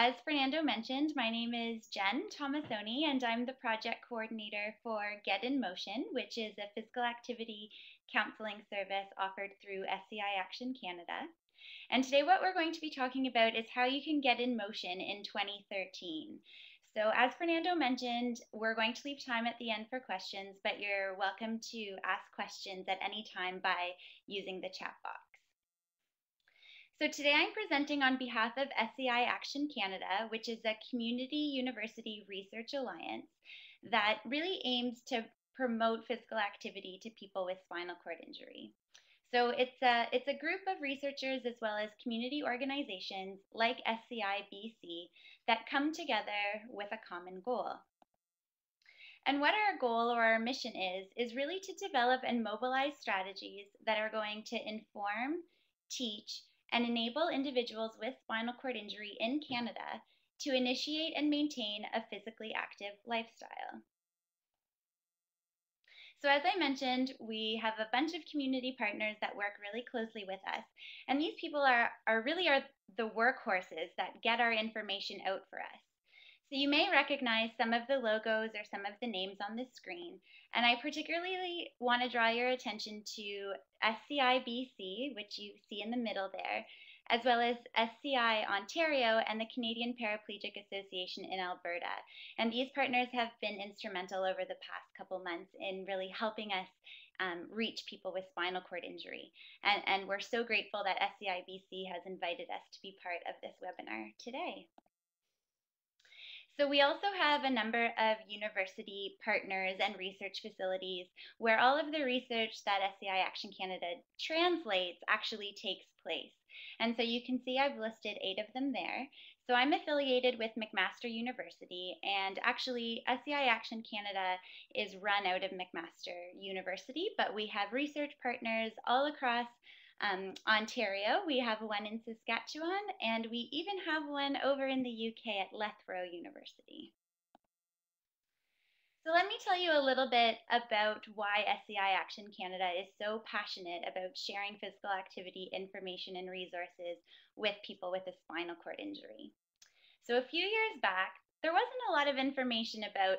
As Fernando mentioned, my name is Jen Tomasone, and I'm the project coordinator for Get in Motion, which is a physical activity counseling service offered through SCI Action Canada. And today, what we're going to be talking about is how you can get in motion in 2013. So, as Fernando mentioned, we're going to leave time at the end for questions, but you're welcome to ask questions at any time by using the chat box. So today I'm presenting on behalf of SCI Action Canada, which is a community university research alliance that really aims to promote physical activity to people with spinal cord injury. So it's a, it's a group of researchers as well as community organizations like SCI BC that come together with a common goal. And what our goal or our mission is, is really to develop and mobilize strategies that are going to inform, teach, and enable individuals with spinal cord injury in Canada to initiate and maintain a physically active lifestyle. So as I mentioned, we have a bunch of community partners that work really closely with us. And these people are, are really are the workhorses that get our information out for us. So you may recognize some of the logos or some of the names on the screen. And I particularly want to draw your attention to SCIBC, which you see in the middle there, as well as SCI Ontario and the Canadian Paraplegic Association in Alberta. And these partners have been instrumental over the past couple months in really helping us um, reach people with spinal cord injury. And, and we're so grateful that SCIBC has invited us to be part of this webinar today. So we also have a number of university partners and research facilities where all of the research that SCI Action Canada translates actually takes place. And so you can see I've listed eight of them there. So I'm affiliated with McMaster University, and actually, SCI Action Canada is run out of McMaster University, but we have research partners all across um, Ontario. We have one in Saskatchewan, and we even have one over in the UK at Loughborough University. So let me tell you a little bit about why SCI Action Canada is so passionate about sharing physical activity information and resources with people with a spinal cord injury. So a few years back, there wasn't a lot of information about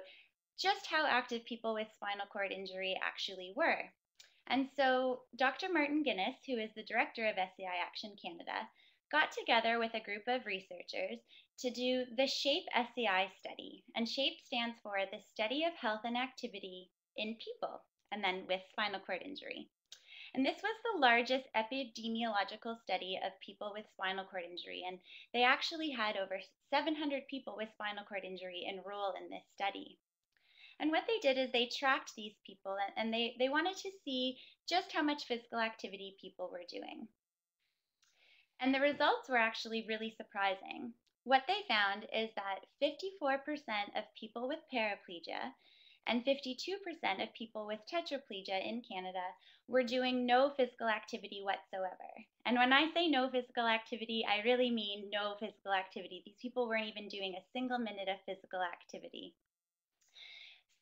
just how active people with spinal cord injury actually were. And so Dr. Martin Ginis, who is the director of SCI Action Canada, got together with a group of researchers to do the SHAPE SCI study. And SHAPE stands for the study of health and activity in people, and then with spinal cord injury. And this was the largest epidemiological study of people with spinal cord injury. And they actually had over 700 people with spinal cord injury enroll in this study. And what they did is they tracked these people and they, they wanted to see just how much physical activity people were doing. And the results were actually really surprising. What they found is that 54% of people with paraplegia and 52% of people with tetraplegia in Canada were doing no physical activity whatsoever. And when I say no physical activity, I really mean no physical activity. These people weren't even doing a single minute of physical activity.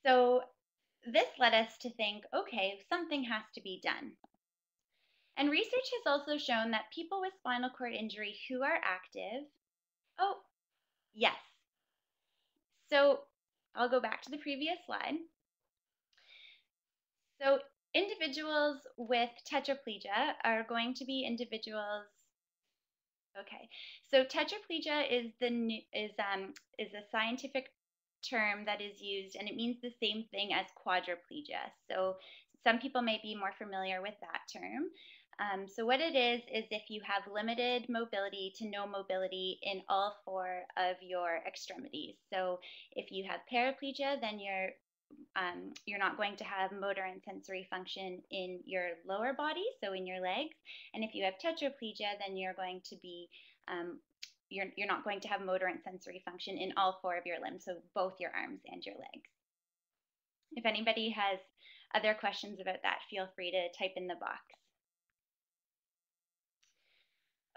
So this led us to think okay, something has to be done. And research has also shown that people with spinal cord injury who are active, oh, yes. So I'll go back to the previous slide. So individuals with tetraplegia are going to be individuals Okay, so tetraplegia is the is um is a scientific term that is used, and it means the same thing as quadriplegia. So some people may be more familiar with that term. Um, so what it is is if you have limited mobility to no mobility in all four of your extremities. So if you have paraplegia, then you're um, you're not going to have motor and sensory function in your lower body, so in your legs. And if you have tetraplegia, then you're going to be um, you're, you're not going to have motor and sensory function in all four of your limbs, so both your arms and your legs. If anybody has other questions about that, feel free to type in the box.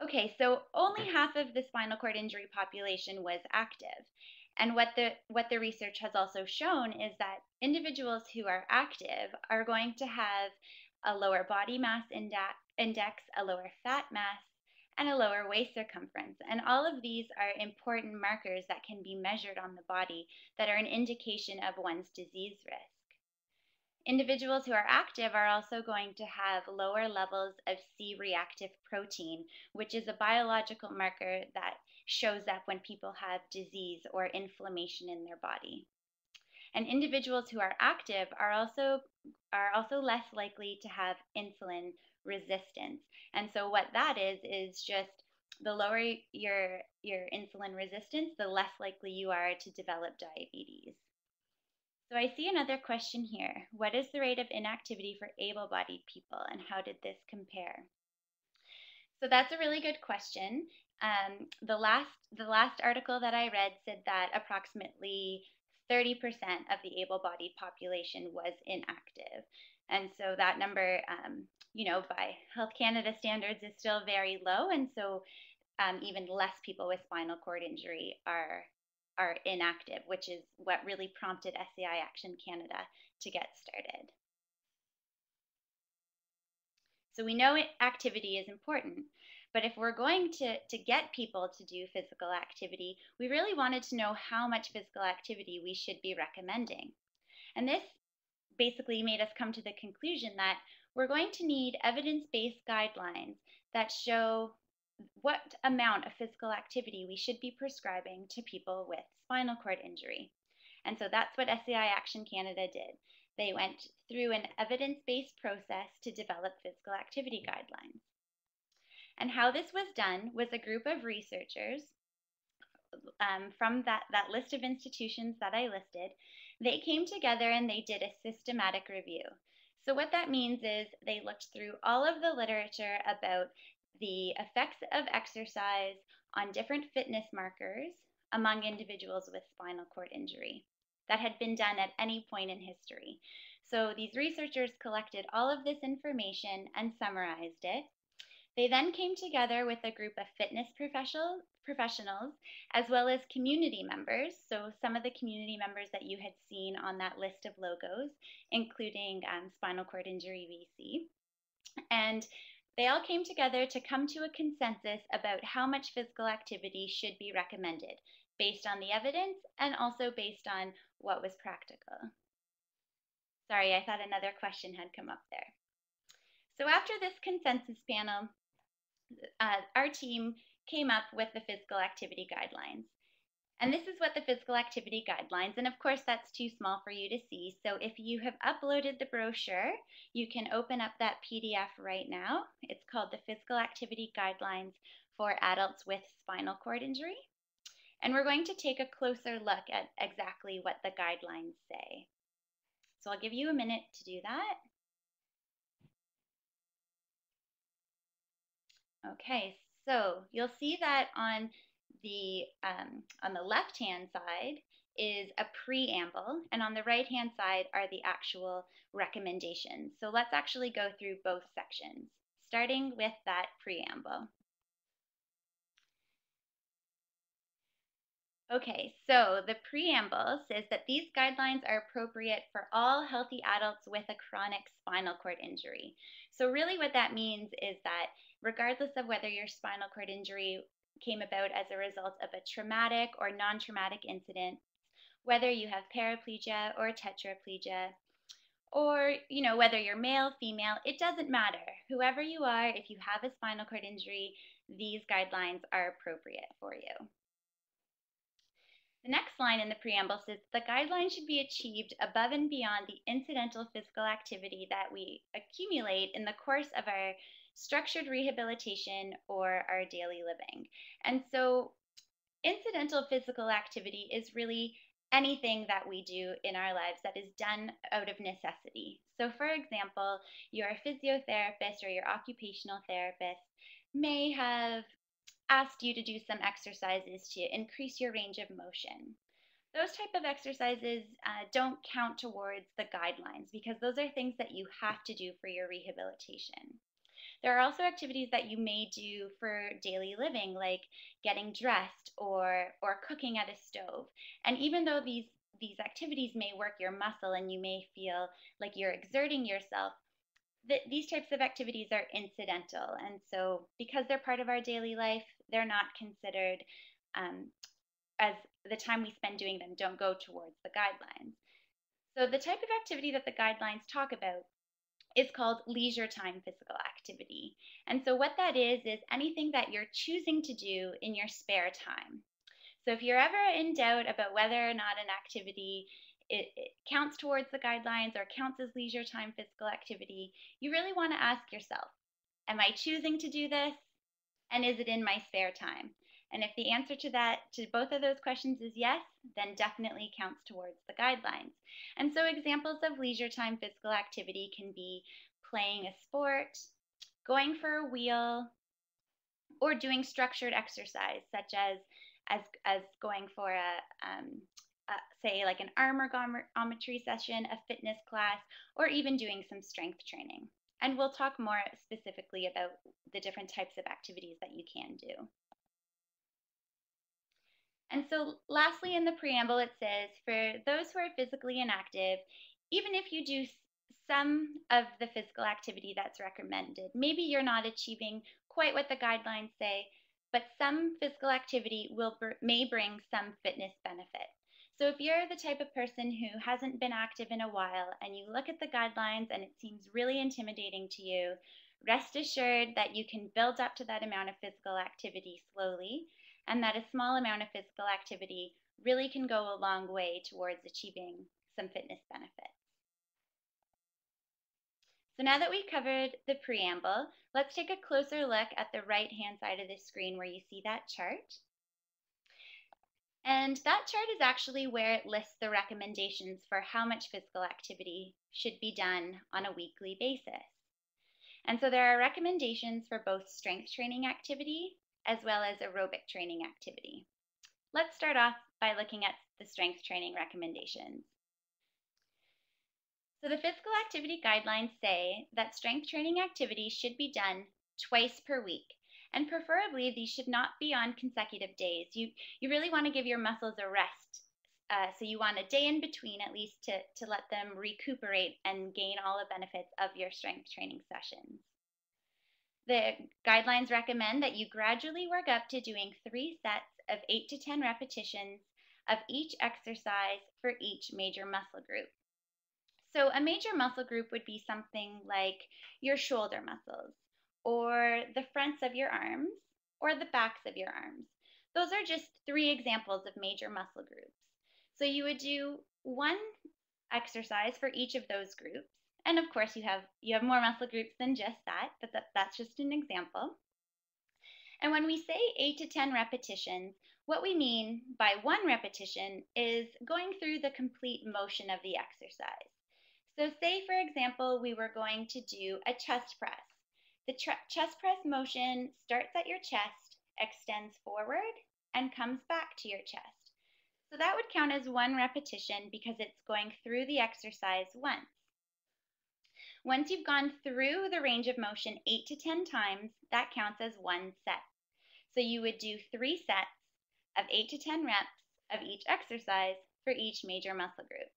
Okay, so only half of the spinal cord injury population was active. And what the what the research has also shown is that individuals who are active are going to have a lower body mass index, a lower fat mass, and a lower waist circumference. And all of these are important markers that can be measured on the body that are an indication of one's disease risk. Individuals who are active are also going to have lower levels of C reactive protein, which is a biological marker that shows up when people have disease or inflammation in their body. And individuals who are active are also are also less likely to have insulin resistance. And so what that is is just the lower your your insulin resistance, the less likely you are to develop diabetes. So I see another question here. What is the rate of inactivity for able-bodied people and how did this compare? So that's a really good question. Um, the last the last article that I read said that approximately 30% of the able-bodied population was inactive. And so that number, um, you know, by Health Canada standards is still very low. And so um, even less people with spinal cord injury are, are inactive, which is what really prompted SCI Action Canada to get started. So we know activity is important, but if we're going to, to get people to do physical activity, we really wanted to know how much physical activity we should be recommending. And this basically made us come to the conclusion that we're going to need evidence based guidelines that show what amount of physical activity we should be prescribing to people with spinal cord injury. And so that's what SCI Action Canada did. They went through an evidence based process to develop physical activity guidelines. And how this was done was a group of researchers um, from that, that list of institutions that I listed. They came together and they did a systematic review. So, what that means is they looked through all of the literature about the effects of exercise on different fitness markers among individuals with spinal cord injury that had been done at any point in history. So, these researchers collected all of this information and summarized it they then came together with a group of fitness professional, professionals as well as community members. So, some of the community members that you had seen on that list of logos, including um, Spinal Cord Injury BC. And they all came together to come to a consensus about how much physical activity should be recommended based on the evidence and also based on what was practical. Sorry, I thought another question had come up there. So after this consensus panel, uh, our team came up with the physical activity guidelines. And this is what the physical activity guidelines, and of course that's too small for you to see. So if you have uploaded the brochure, you can open up that PDF right now. It's called the Physical Activity Guidelines for Adults with Spinal Cord Injury. And we're going to take a closer look at exactly what the guidelines say. So I'll give you a minute to do that. Okay, so you'll see that on the um, on the left hand side is a preamble, and on the right hand side are the actual recommendations. So let's actually go through both sections, starting with that preamble. Okay, so the preamble says that these guidelines are appropriate for all healthy adults with a chronic spinal cord injury. So, really, what that means is that regardless of whether your spinal cord injury came about as a result of a traumatic or non traumatic incident, whether you have paraplegia or tetraplegia, or you know whether you're male female it doesn't matter. Whoever you are if you have a spinal cord injury these guidelines are appropriate for you. The next line in the preamble says the guidelines should be achieved above and beyond the incidental physical activity that we accumulate in the course of our structured rehabilitation, or our daily living. And so, incidental physical activity is really anything that we do in our lives that is done out of necessity. So, for example, your physiotherapist or your occupational therapist may have asked you to do some exercises to increase your range of motion. Those type of exercises uh, don't count towards the guidelines because those are things that you have to do for your rehabilitation. There are also activities that you may do for daily living, like getting dressed or, or cooking at a stove. And even though these, these activities may work your muscle and you may feel like you're exerting yourself, th- these types of activities are incidental. And so, because they're part of our daily life, they're not considered um, as the time we spend doing them don't go towards the guidelines. So, the type of activity that the guidelines talk about is called leisure time physical activity. And so, what that is, is anything that you're choosing to do in your spare time. So, if you're ever in doubt about whether or not an activity it, it, counts towards the guidelines or counts as leisure time physical activity, you really want to ask yourself Am I choosing to do this? And is it in my spare time? And if the answer to that, to both of those questions is yes, then definitely counts towards the guidelines. And so examples of leisure time physical activity can be playing a sport, going for a wheel, or doing structured exercise, such as as, as going for a, um, uh, say like an arm ergometry session, a fitness class, or even doing some strength training. And we'll talk more specifically about the different types of activities that you can do. And so, lastly, in the preamble, it says for those who are physically inactive, even if you do some of the physical activity that's recommended, maybe you're not achieving quite what the guidelines say, but some physical activity will may bring some fitness benefit. So if you're the type of person who hasn't been active in a while and you look at the guidelines and it seems really intimidating to you, rest assured that you can build up to that amount of physical activity slowly and that a small amount of physical activity really can go a long way towards achieving some fitness benefits. So now that we've covered the preamble, let's take a closer look at the right-hand side of the screen where you see that chart. And that chart is actually where it lists the recommendations for how much physical activity should be done on a weekly basis. And so there are recommendations for both strength training activity as well as aerobic training activity. Let's start off by looking at the strength training recommendations. So the physical activity guidelines say that strength training activities should be done twice per week. And preferably, these should not be on consecutive days. You, you really want to give your muscles a rest. Uh, so you want a day in between at least to, to let them recuperate and gain all the benefits of your strength training sessions. The guidelines recommend that you gradually work up to doing three sets of 8 to 10 repetitions of each exercise for each major muscle group. So, a major muscle group would be something like your shoulder muscles, or the fronts of your arms, or the backs of your arms. Those are just three examples of major muscle groups. So, you would do one exercise for each of those groups and of course, you have you have more muscle groups than just that, but that, that's just an example. And when we say 8 to 10 repetitions, what we mean by one repetition is going through the complete motion of the exercise. So say, for example, we were going to do a chest press. The chest press motion starts at your chest, extends forward, and comes back to your chest. So that would count as one repetition because it's going through the exercise once. Once you've gone through the range of motion eight to 10 times, that counts as one set. So you would do three sets of eight to 10 reps of each exercise for each major muscle group.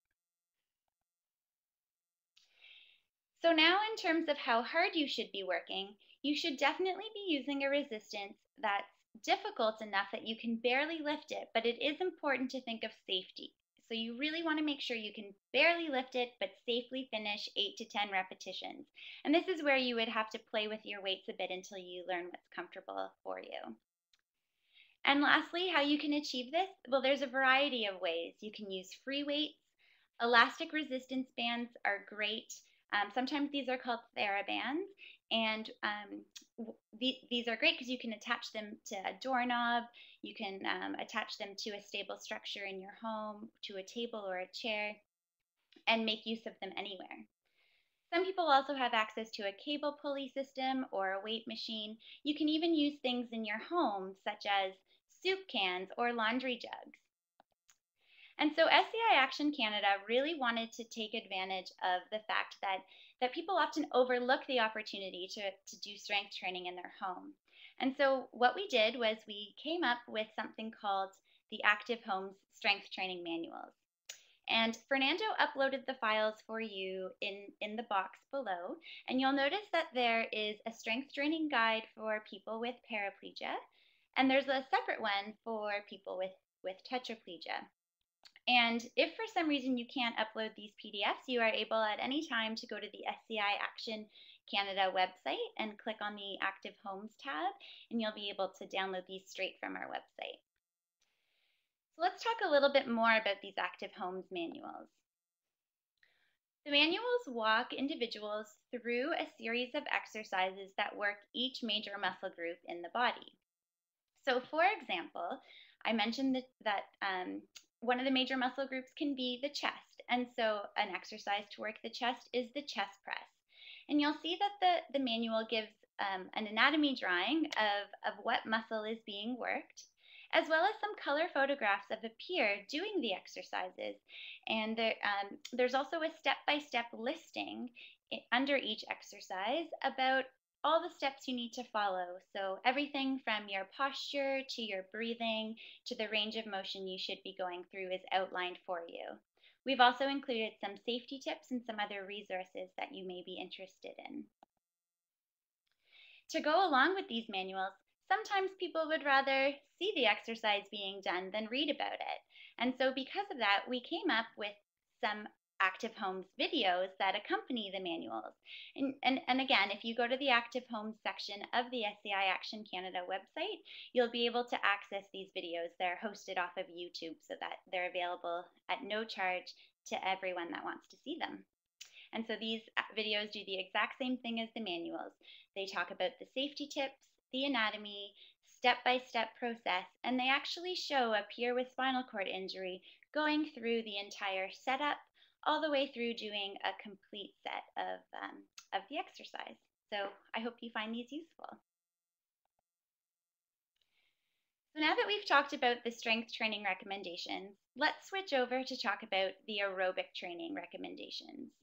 So now in terms of how hard you should be working, you should definitely be using a resistance that's difficult enough that you can barely lift it, but it is important to think of safety. So you really want to make sure you can barely lift it, but safely finish eight to 10 repetitions. And this is where you would have to play with your weights a bit until you learn what's comfortable for you. And lastly, how you can achieve this? Well, there's a variety of ways. You can use free weights. Elastic resistance bands are great. Um, sometimes these are called TheraBands, and um, these are great because you can attach them to a doorknob. You can um, attach them to a stable structure in your home, to a table or a chair, and make use of them anywhere. Some people also have access to a cable pulley system or a weight machine. You can even use things in your home, such as soup cans or laundry jugs. And so SCI Action Canada really wanted to take advantage of the fact that, that people often overlook the opportunity to, to do strength training in their home. And so what we did was we came up with something called the Active Homes Strength Training Manuals. And Fernando uploaded the files for you in, in the box below. And you'll notice that there is a strength training guide for people with paraplegia. And there's a separate one for people with, with tetraplegia. And if for some reason you can't upload these PDFs, you are able at any time to go to the SCI Action Canada website and click on the Active Homes tab, and you'll be able to download these straight from our website. So let's talk a little bit more about these Active Homes manuals. The manuals walk individuals through a series of exercises that work each major muscle group in the body. So for example, I mentioned that, that um, one of the major muscle groups can be the chest. And so an exercise to work the chest is the chest press. And you'll see that the, the manual gives um, an anatomy drawing of, of what muscle is being worked, as well as some color photographs of a peer doing the exercises. And there, um, there's also a step-by-step -step listing under each exercise about all the steps you need to follow. So everything from your posture to your breathing to the range of motion you should be going through is outlined for you. We've also included some safety tips and some other resources that you may be interested in. To go along with these manuals, sometimes people would rather see the exercise being done than read about it. And so because of that, we came up with some Active Homes videos that accompany the manuals. And, and, and again, if you go to the Active Homes section of the SCI Action Canada website, you'll be able to access these videos. They're hosted off of YouTube so that they're available at no charge to everyone that wants to see them. And so these uh, videos do the exact same thing as the manuals. They talk about the safety tips, the anatomy, step-by-step -step process, and they actually show a peer with spinal cord injury going through the entire setup, all the way through doing a complete set of, um, of the exercise. So I hope you find these useful. So now that we've talked about the strength training recommendations, let's switch over to talk about the aerobic training recommendations.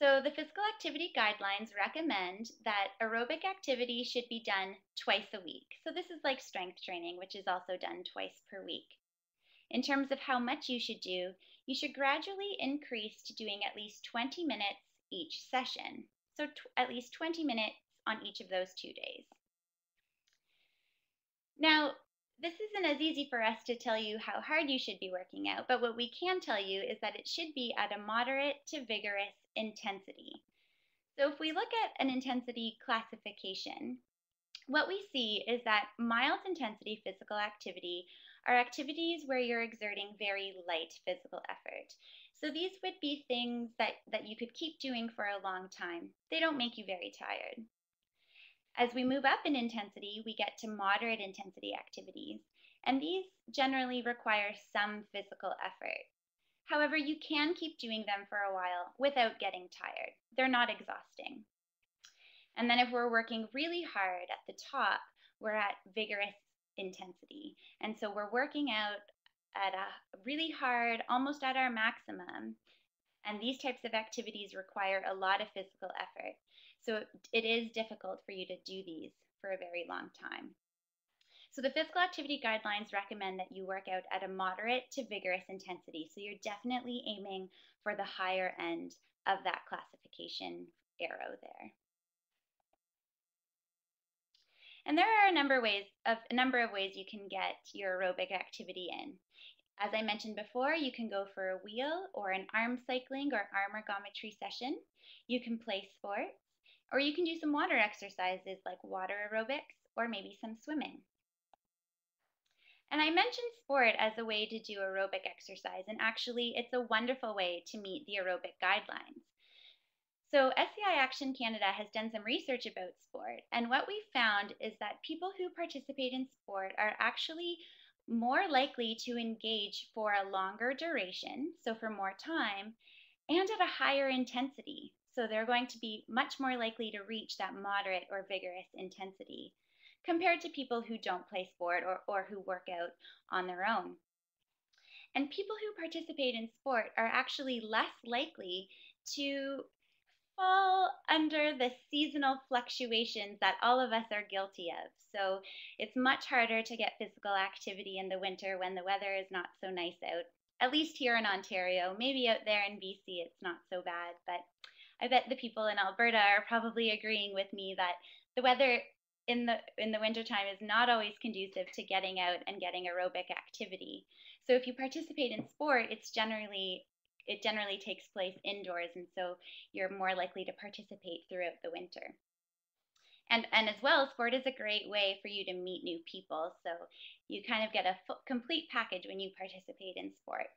So the physical activity guidelines recommend that aerobic activity should be done twice a week. So this is like strength training, which is also done twice per week. In terms of how much you should do, you should gradually increase to doing at least 20 minutes each session. So at least 20 minutes on each of those two days. Now, this isn't as easy for us to tell you how hard you should be working out, but what we can tell you is that it should be at a moderate to vigorous intensity. So if we look at an intensity classification, what we see is that mild intensity physical activity are activities where you're exerting very light physical effort. So these would be things that, that you could keep doing for a long time. They don't make you very tired. As we move up in intensity, we get to moderate intensity activities, and these generally require some physical effort. However, you can keep doing them for a while without getting tired. They're not exhausting. And then if we're working really hard at the top, we're at vigorous intensity. And so we're working out at a really hard, almost at our maximum. And these types of activities require a lot of physical effort. So it is difficult for you to do these for a very long time. So the physical activity guidelines recommend that you work out at a moderate to vigorous intensity. So you're definitely aiming for the higher end of that classification arrow there. And there are a number of ways of a number of ways you can get your aerobic activity in. As I mentioned before, you can go for a wheel or an arm cycling or arm ergometry session. You can play sports, or you can do some water exercises like water aerobics or maybe some swimming. And I mentioned sport as a way to do aerobic exercise, and actually, it's a wonderful way to meet the aerobic guidelines. So, SCI Action Canada has done some research about sport, and what we found is that people who participate in sport are actually more likely to engage for a longer duration, so for more time, and at a higher intensity. So, they're going to be much more likely to reach that moderate or vigorous intensity compared to people who don't play sport or, or who work out on their own. And people who participate in sport are actually less likely to fall under the seasonal fluctuations that all of us are guilty of. So it's much harder to get physical activity in the winter when the weather is not so nice out. At least here in Ontario. Maybe out there in BC it's not so bad, but I bet the people in Alberta are probably agreeing with me that the weather in the in the wintertime is not always conducive to getting out and getting aerobic activity. So if you participate in sport, it's generally it generally takes place indoors, and so you're more likely to participate throughout the winter. And, and as well, sport is a great way for you to meet new people. So you kind of get a complete package when you participate in sport.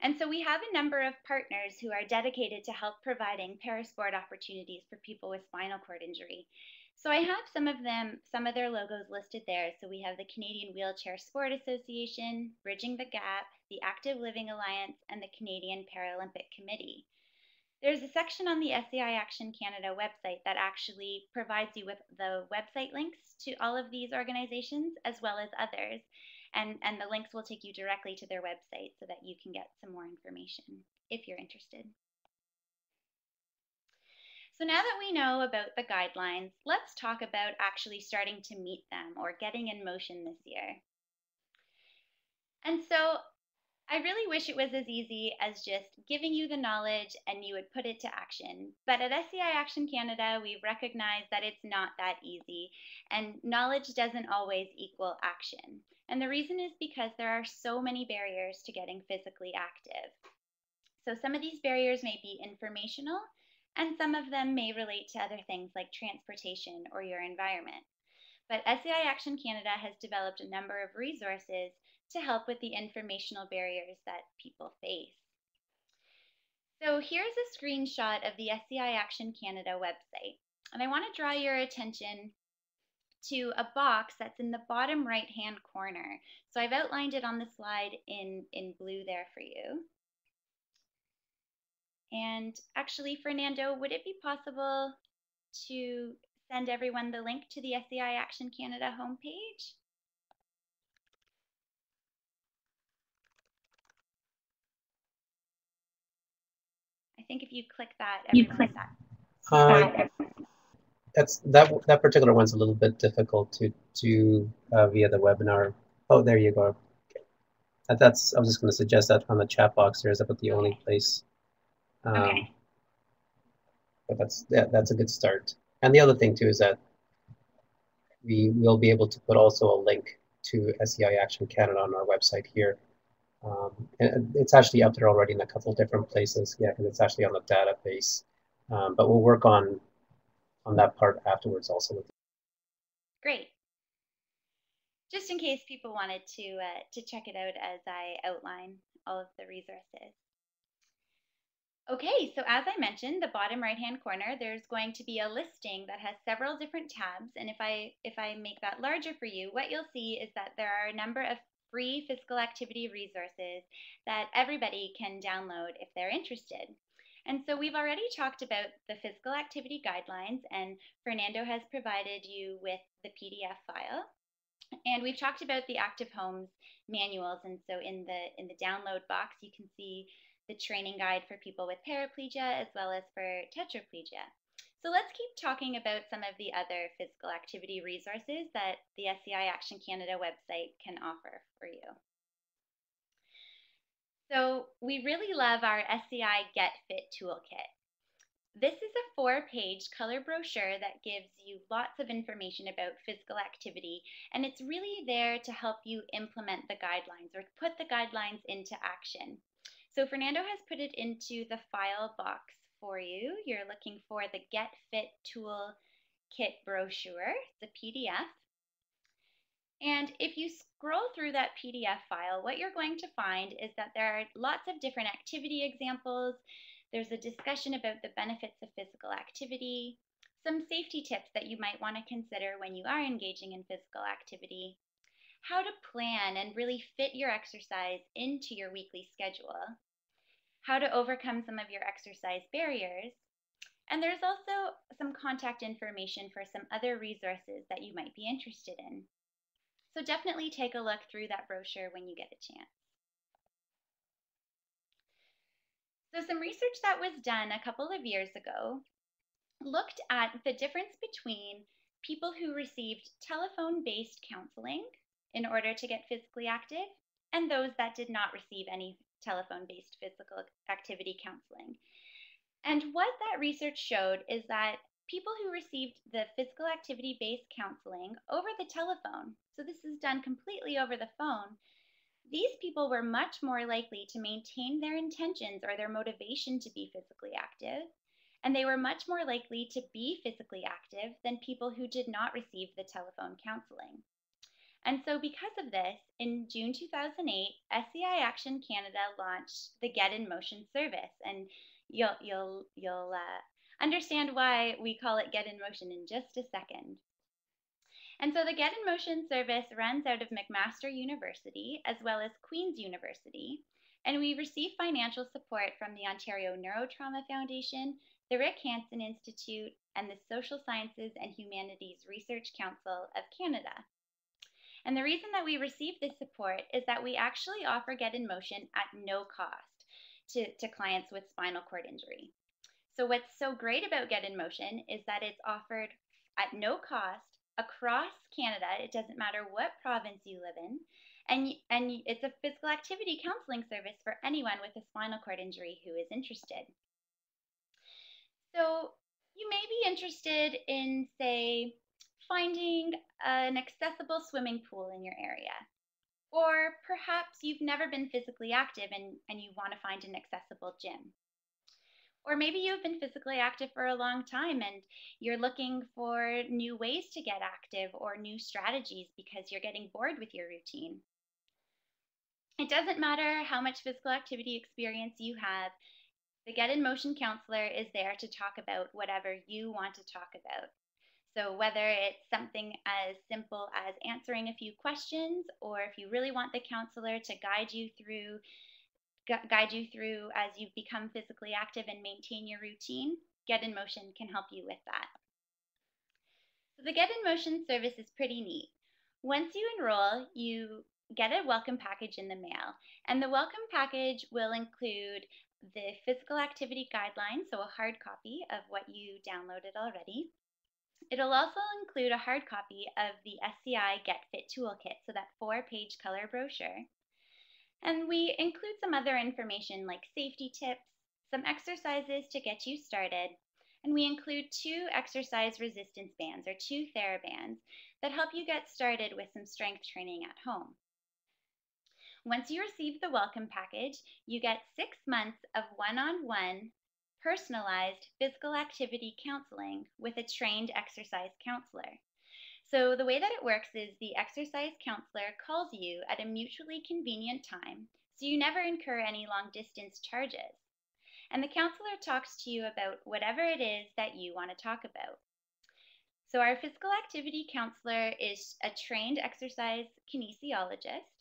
And so we have a number of partners who are dedicated to help providing parasport opportunities for people with spinal cord injury. So I have some of them, some of their logos listed there. So we have the Canadian Wheelchair Sport Association, Bridging the Gap, the Active Living Alliance, and the Canadian Paralympic Committee. There's a section on the SCI Action Canada website that actually provides you with the website links to all of these organizations as well as others. And, and the links will take you directly to their website so that you can get some more information if you're interested. So now that we know about the guidelines, let's talk about actually starting to meet them or getting in motion this year. And so I really wish it was as easy as just giving you the knowledge and you would put it to action. But at SCI Action Canada, we recognize that it's not that easy, and knowledge doesn't always equal action. And the reason is because there are so many barriers to getting physically active. So some of these barriers may be informational, and some of them may relate to other things like transportation or your environment. But SCI Action Canada has developed a number of resources to help with the informational barriers that people face. So here's a screenshot of the SCI Action Canada website. And I want to draw your attention to a box that's in the bottom right hand corner. So I've outlined it on the slide in, in blue there for you. And actually, Fernando, would it be possible to send everyone the link to the SCI Action Canada homepage? I think if you click that, you click that. Uh, that's that that particular one's a little bit difficult to do uh, via the webinar. Oh, there you go. Okay. That's I was just going to suggest that on the chat box there is about the only place um, okay. But that's yeah, that's a good start. And the other thing too is that we will be able to put also a link to SCI Action Canada on our website here. Um, and it's actually up there already in a couple different places. Yeah, because it's actually on the database. Um, but we'll work on on that part afterwards also. Great. Just in case people wanted to uh, to check it out as I outline all of the resources. Okay, so as I mentioned, the bottom right-hand corner, there's going to be a listing that has several different tabs. And if I, if I make that larger for you, what you'll see is that there are a number of free physical activity resources that everybody can download if they're interested. And so we've already talked about the physical activity guidelines, and Fernando has provided you with the PDF file. And we've talked about the active homes manuals. And so in the in the download box, you can see the training guide for people with paraplegia as well as for tetraplegia. So let's keep talking about some of the other physical activity resources that the SCI Action Canada website can offer for you. So we really love our SCI Get Fit Toolkit. This is a four-page color brochure that gives you lots of information about physical activity, and it's really there to help you implement the guidelines or put the guidelines into action. So Fernando has put it into the file box for you. You're looking for the Get Fit Tool Kit brochure, the PDF. And if you scroll through that PDF file, what you're going to find is that there are lots of different activity examples. There's a discussion about the benefits of physical activity, some safety tips that you might want to consider when you are engaging in physical activity, how to plan and really fit your exercise into your weekly schedule, how to overcome some of your exercise barriers, and there's also some contact information for some other resources that you might be interested in. So definitely take a look through that brochure when you get a chance. So, some research that was done a couple of years ago looked at the difference between people who received telephone based counseling in order to get physically active and those that did not receive any telephone based physical activity counseling. And what that research showed is that people who received the physical activity based counseling over the telephone, so this is done completely over the phone, these people were much more likely to maintain their intentions or their motivation to be physically active and they were much more likely to be physically active than people who did not receive the telephone counseling. And so, because of this, in June 2008, SCI Action Canada launched the Get in Motion service, and you'll you'll you'll uh, understand why we call it Get in Motion in just a second. And so, the Get in Motion service runs out of McMaster University as well as Queen's University, and we receive financial support from the Ontario Neurotrauma Foundation, the Rick Hansen Institute, and the Social Sciences and Humanities Research Council of Canada. And the reason that we receive this support is that we actually offer Get in Motion at no cost to, to clients with spinal cord injury. So, what's so great about Get in Motion is that it's offered at no cost across Canada. It doesn't matter what province you live in. And, and it's a physical activity counseling service for anyone with a spinal cord injury who is interested. So you may be interested in, say, finding an accessible swimming pool in your area. Or perhaps you've never been physically active and, and you want to find an accessible gym. Or maybe you've been physically active for a long time and you're looking for new ways to get active or new strategies because you're getting bored with your routine. It doesn't matter how much physical activity experience you have, the Get in Motion counselor is there to talk about whatever you want to talk about. So, whether it's something as simple as answering a few questions, or if you really want the counselor to guide you through guide you through as you become physically active and maintain your routine, Get in Motion can help you with that. So the Get in Motion service is pretty neat. Once you enroll, you get a welcome package in the mail, and the welcome package will include the physical activity guidelines, so a hard copy of what you downloaded already. It'll also include a hard copy of the SCI Get Fit Toolkit, so that four page color brochure. And we include some other information like safety tips, some exercises to get you started, and we include two exercise resistance bands or two TheraBands that help you get started with some strength training at home. Once you receive the welcome package, you get six months of one on one personalized physical activity counseling with a trained exercise counselor. So, the way that it works is the exercise counselor calls you at a mutually convenient time so you never incur any long distance charges. And the counselor talks to you about whatever it is that you want to talk about. So, our physical activity counselor is a trained exercise kinesiologist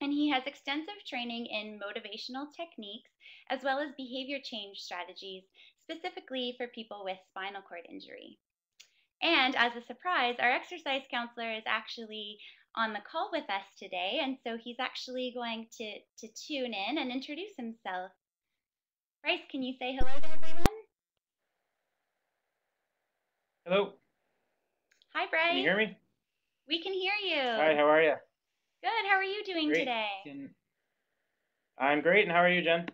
and he has extensive training in motivational techniques as well as behavior change strategies, specifically for people with spinal cord injury. And as a surprise, our exercise counselor is actually on the call with us today, and so he's actually going to, to tune in and introduce himself. Bryce, can you say hello to everyone? Hello. Hi, Bryce. Can you hear me? We can hear you. Hi, how are you? Good. How are you doing Great. today? I'm great, and how are you, Jen?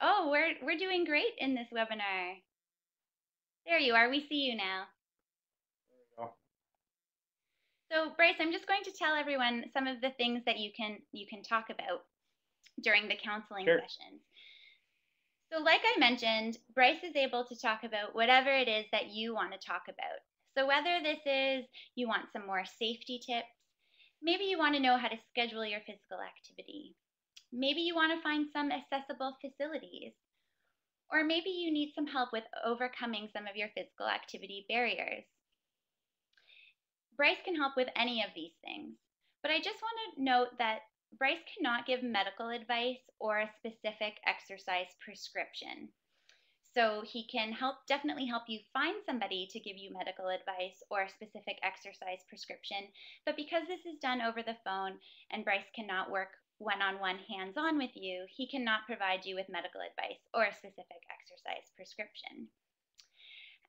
Oh, we're we're doing great in this webinar. There you are. We see you now. So Bryce, I'm just going to tell everyone some of the things that you can you can talk about during the counseling Sure. sessions. So like I mentioned, Bryce is able to talk about whatever it is that you want to talk about. So whether this is you want some more safety tips, maybe you want to know how to schedule your physical activity. Maybe you want to find some accessible facilities. Or maybe you need some help with overcoming some of your physical activity barriers. Bryce can help with any of these things. But I just want to note that Bryce cannot give medical advice or a specific exercise prescription. So he can help definitely help you find somebody to give you medical advice or a specific exercise prescription. But because this is done over the phone and Bryce cannot work one on one hands on with you, he cannot provide you with medical advice or a specific exercise prescription.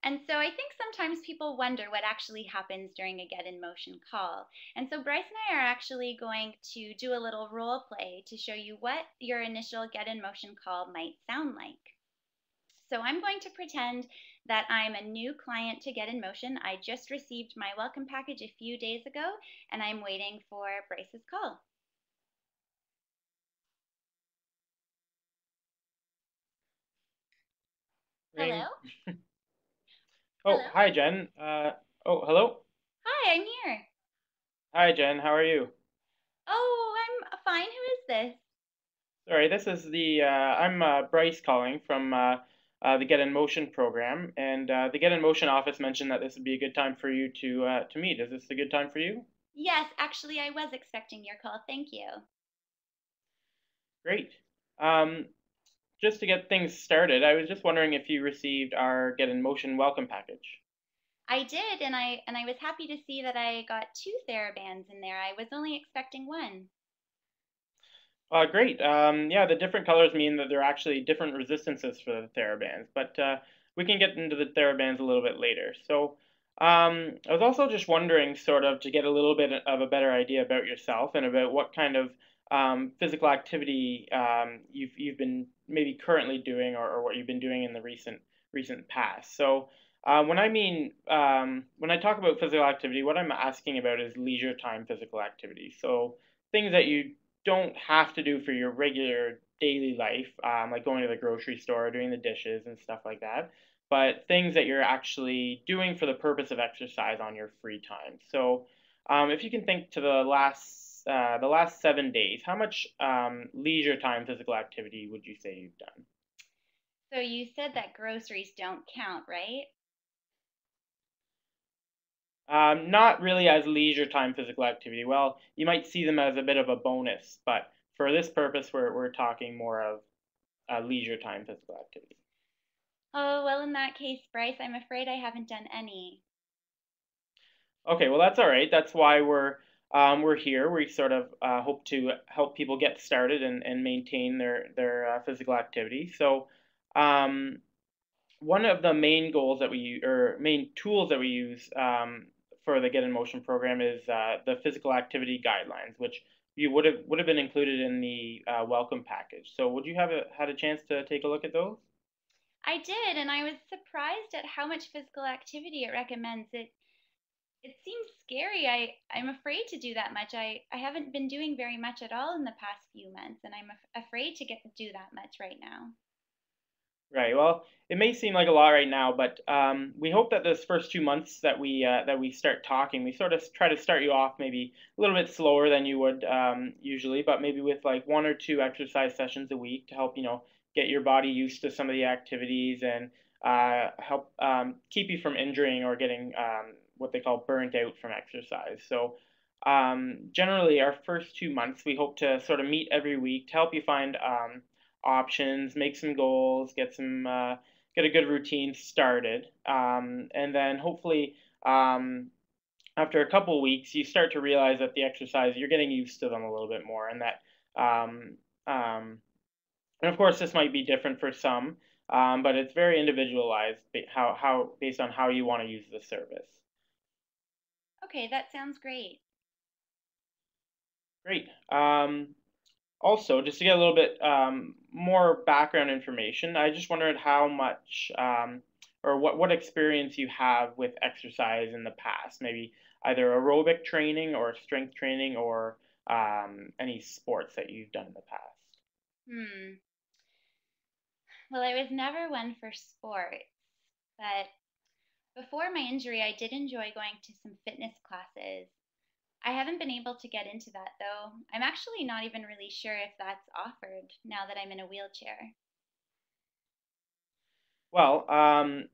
And so I think sometimes people wonder what actually happens during a get in motion call. And so Bryce and I are actually going to do a little role play to show you what your initial get in motion call might sound like. So I'm going to pretend that I'm a new client to Get in Motion. I just received my welcome package a few days ago and I'm waiting for Bryce's call. Hello? Oh, Hello? hi, Jen. Uh, oh, hello. Hi, I'm here. Hi, Jen. How are you? Oh, I'm fine. Who is this? Sorry, this is the, uh, I'm uh, Bryce calling from uh, the Get in Motion program, and uh, the Get in Motion office mentioned that this would be a good time for you to uh, to meet. Is this a good time for you? Yes, actually, I was expecting your call. Thank you. Great. Um, just to get things started, I was just wondering if you received our Get in Motion welcome package. I did, and I and I was happy to see that I got two TheraBands in there. I was only expecting one. Uh, great. Um, yeah, the different colors mean that there are actually different resistances for the TheraBands, but uh, we can get into the TheraBands a little bit later. So um, I was also just wondering, sort of, to get a little bit of a better idea about yourself and about what kind of um, physical activity um, you've you've been maybe currently doing or, or what you've been doing in the recent recent past. So uh, when I mean um, when I talk about physical activity, what I'm asking about is leisure time physical activity. So things that you don't have to do for your regular daily life, um, like going to the grocery store, doing the dishes and stuff like that, but things that you're actually doing for the purpose of exercise on your free time. So um, if you can think to the last uh, the last seven days, how much um, leisure time physical activity would you say you've done? So you said that groceries don't count, right? Um, not really as leisure time physical activity. Well, you might see them as a bit of a bonus, but for this purpose, we're, we're talking more of a leisure time physical activity. Oh, well, in that case, Bryce, I'm afraid I haven't done any. Okay, well, that's all right. That's why we're um, we're here. We sort of uh, hope to help people get started and, and maintain their their uh, physical activity. So, um, one of the main goals that we or main tools that we use um, for the Get in Motion program is uh, the physical activity guidelines, which you would have would have been included in the uh, welcome package. So, would you have a, had a chance to take a look at those? I did, and I was surprised at how much physical activity it recommends. It it seems scary. I I'm afraid to do that much. I I haven't been doing very much at all in the past few months, and I'm af- afraid to get to do that much right now. Right. Well, it may seem like a lot right now, but um, we hope that those first two months that we uh, that we start talking, we sort of try to start you off maybe a little bit slower than you would um, usually, but maybe with like one or two exercise sessions a week to help you know get your body used to some of the activities and uh, help um, keep you from injuring or getting um, what they call burnt out from exercise. So um, generally, our first two months, we hope to sort of meet every week to help you find um, options, make some goals, get some uh, get a good routine started, um, and then hopefully. Um, after a couple weeks, you start to realize that the exercise you're getting used to them a little bit more, and that um, um, and of course, this might be different for some, um, but it's very individualized how, how based on how you want to use the service. Okay, that sounds great. Great. Um, also, just to get a little bit um, more background information, I just wondered how much um, or what, what experience you have with exercise in the past, maybe either aerobic training or strength training or um, any sports that you've done in the past. Hmm. Well, I was never one for sports, but before my injury, I did enjoy going to some fitness classes. I haven't been able to get into that though. I'm actually not even really sure if that's offered now that I'm in a wheelchair. Well, um,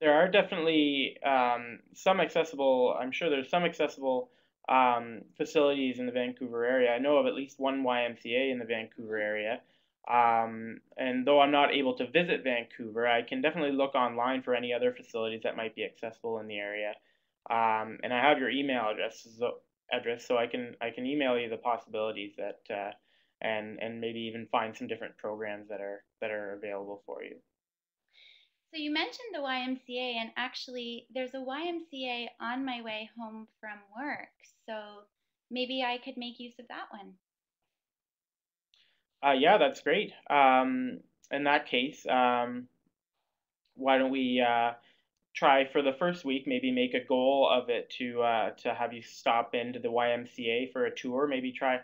there are definitely um, some accessible, I'm sure there's some accessible um, facilities in the Vancouver area. I know of at least one YMCA in the Vancouver area. Um, and though I'm not able to visit Vancouver, I can definitely look online for any other facilities that might be accessible in the area. Um, and I have your email address, address, so I can I can email you the possibilities that uh, and and maybe even find some different programs that are that are available for you. So you mentioned the YMCA, and actually, there's a YMCA on my way home from work. So maybe I could make use of that one. Uh, yeah, that's great. Um, in that case, um, why don't we uh, try for the first week, maybe make a goal of it to uh, to have you stop into the YMCA for a tour. Maybe try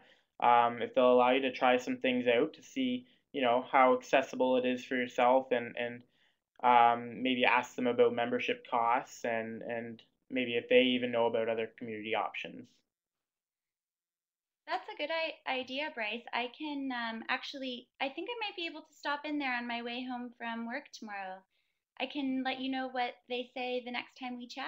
um, if they'll allow you to try some things out to see you know how accessible it is for yourself and and um, maybe ask them about membership costs and and maybe if they even know about other community options. That's a good idea, Bryce. I can um, actually, I think I might be able to stop in there on my way home from work tomorrow. I can let you know what they say the next time we chat.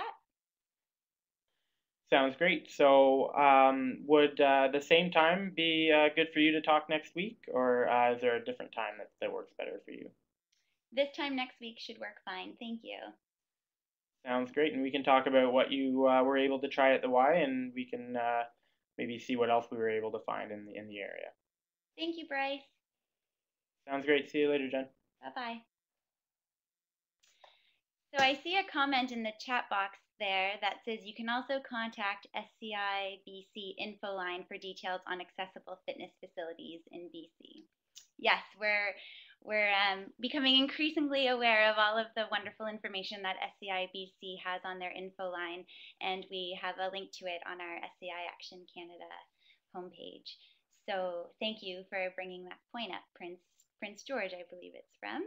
Sounds great. So, um, would uh, the same time be uh, good for you to talk next week, or uh, is there a different time that, that works better for you? This time next week should work fine. Thank you. Sounds great. And we can talk about what you uh, were able to try at the Y, and we can uh, maybe see what else we were able to find in the, in the area. Thank you, Bryce. Sounds great. See you later, Jen. Bye bye. So I see a comment in the chat box there that says you can also contact SCI BC info line for details on accessible fitness facilities in BC. Yes, we're we're um, becoming increasingly aware of all of the wonderful information that SCI BC has on their info line, and we have a link to it on our SCI Action Canada homepage. So thank you for bringing that point up, Prince Prince George, I believe it's from.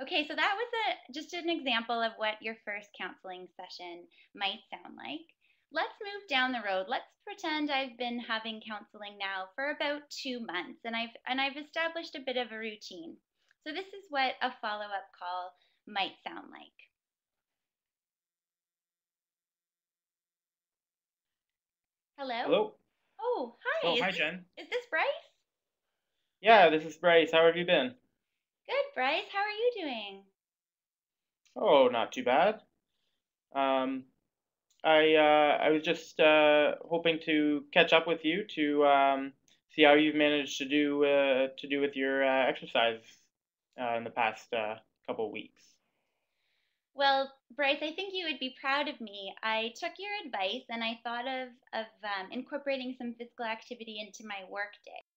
Okay, so that was a just an example of what your first counseling session might sound like. Let's move down the road. Let's pretend I've been having counseling now for about 2 months and I've and I've established a bit of a routine. So this is what a follow-up call might sound like. Hello? Hello. Oh, hi. Oh, hi, this, Jen. Is this Bryce? Yeah, this is Bryce. How have you been? Good, Bryce. How are you doing? Oh, not too bad. Um, I uh, I was just uh, hoping to catch up with you to um, see how you've managed to do uh, to do with your uh, exercise uh, in the past uh, couple of weeks. Well, Bryce, I think you would be proud of me. I took your advice and I thought of of um, incorporating some physical activity into my workday.